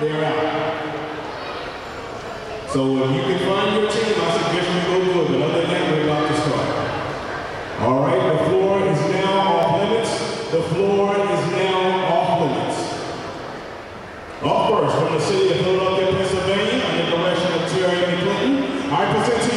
they're out. So if you can find your team, I suggest you go do it. But other than that, we're about to start. All right, the floor is now off limits. The floor is now off limits. Up first, from the city of Philadelphia, Pennsylvania, under the direction of Terry McClinton. I present